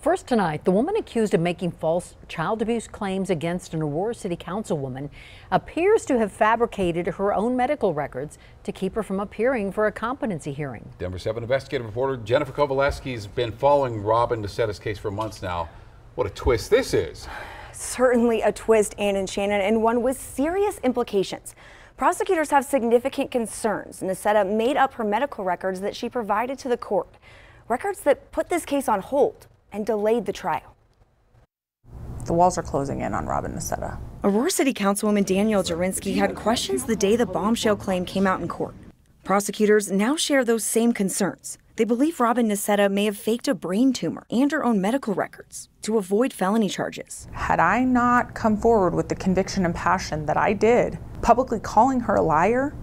First tonight, the woman accused of making false child abuse claims against an Aurora City Councilwoman appears to have fabricated her own medical records to keep her from appearing for a competency hearing. Denver 7 investigative reporter Jennifer Kovaleski has been following Robin Niceta's case for months now. What a twist this is. Certainly a twist, Ann and Shannon, and one with serious implications. Prosecutors have significant concerns. Niceta made up her medical records that she provided to the court, records that put this case on hold and delayed the trial. The walls are closing in on Robin Niceta. Aurora City Councilwoman Danielle Jurinsky had questions the day the bombshell claim came out in court. Prosecutors now share those same concerns. They believe Robin Niceta may have faked a brain tumor and her own medical records to avoid felony charges. Had I not come forward with the conviction and passion that I did, publicly calling her a liar,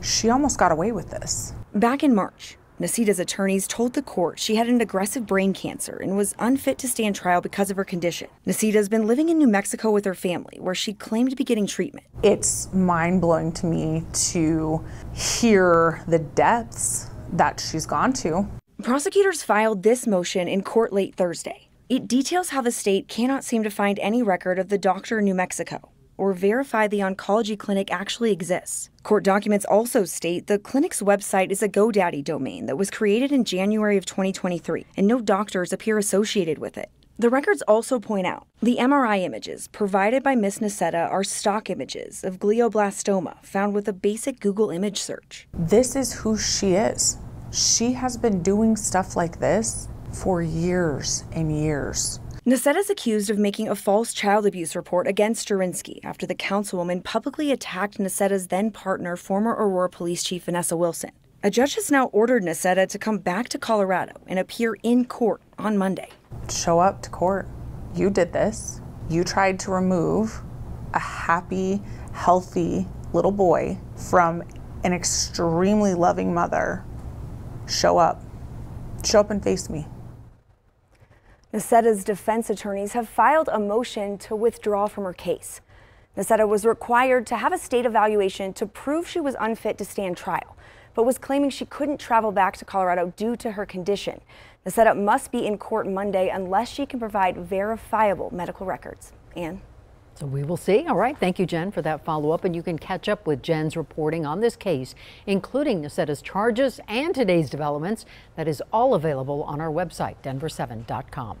she almost got away with this. Back in March, Niceta's attorneys told the court she had an aggressive brain cancer and was unfit to stand trial because of her condition. Niceta has been living in New Mexico with her family, where she claimed to be getting treatment. It's mind blowing to me to hear the depths that she's gone to. Prosecutors filed this motion in court late Thursday. It details how the state cannot seem to find any record of the doctor in New Mexico or verify the oncology clinic actually exists. Court documents also state the clinic's website is a GoDaddy domain that was created in January of 2023, and no doctors appear associated with it. The records also point out the MRI images provided by Miss Niceta are stock images of glioblastoma found with a basic Google image search. This is who she is. She has been doing stuff like this for years and years. Niceta is accused of making a false child abuse report against Jurinsky after the councilwoman publicly attacked Niceta's then partner, former Aurora Police Chief Vanessa Wilson. A judge has now ordered Niceta to come back to Colorado and appear in court on Monday. Show up to court. You did this. You tried to remove a happy, healthy little boy from an extremely loving mother. Show up. Show up and face me. Niceta's defense attorneys have filed a motion to withdraw from her case. Niceta was required to have a state evaluation to prove she was unfit to stand trial, but was claiming she couldn't travel back to Colorado due to her condition. Niceta must be in court Monday unless she can provide verifiable medical records. Ann? So we will see. All right. Thank you, Jen, for that follow up. And you can catch up with Jen's reporting on this case, including Niceta's charges and today's developments. That is all available on our website, denver7.com.